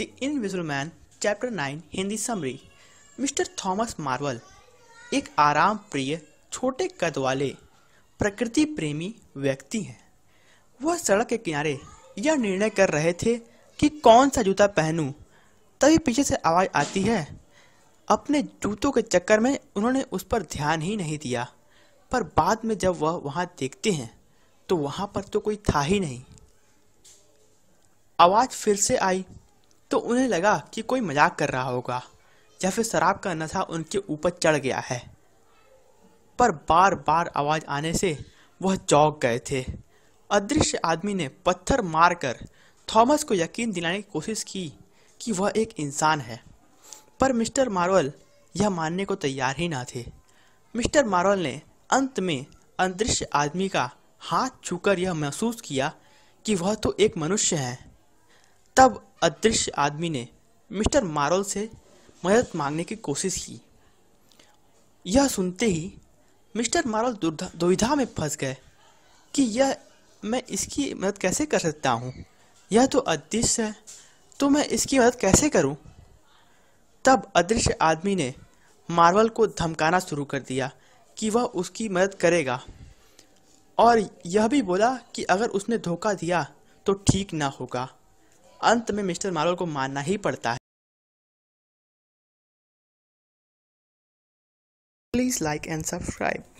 The invisible man chapter nine Hindi summary mister Thomas Marvel एक आराम प्रिय, छोटे कद वाले, प्रकृति प्रेमी व्यक्ति हैं। वह सड़क के किनारे यह निर्णय कर रहे थे कि कौन सा जूता पहनूं, तभी पीछे से आवाज़ आती है। अपने जूतों के चक्कर में उन्होंने उस पर ध्यान ही नहीं दिया, पर बाद में जब वह वहाँ देखते हैं तो वहाँ पर तो कोई था ही नहीं। आवाज़ फिर से आई तो उन्हें लगा कि कोई मज़ाक कर रहा होगा, या फिर शराब का नशा उनके ऊपर चढ़ गया है। पर बार बार आवाज़ आने से वह चौंक गए थे। अदृश्य आदमी ने पत्थर मारकर थॉमस को यकीन दिलाने की कोशिश की कि वह एक इंसान है। पर मिस्टर मार्वल यह मानने को तैयार ही ना थे। मिस्टर मार्वल ने अंत में अदृश्य आदमी का हाथ छूकर यह महसूस किया कि वह तो एक मनुष्य है। तब अदृश्य आदमी ने मिस्टर मारोल से मदद मांगने की कोशिश की। यह सुनते ही मिस्टर मार्वल दुविधा में फंस गए कि यह, मैं इसकी मदद कैसे कर सकता हूँ? यह तो अदृश्य है तो मैं इसकी मदद कैसे करूँ? तब अदृश्य आदमी ने मार्वल को धमकाना शुरू कर दिया कि वह उसकी मदद करेगा। और यह भी बोला कि अगर उसने धोखा दिया तो ठीक ना होगा। अंत में मिस्टर मारोल को मानना ही पड़ता है। Please like and subscribe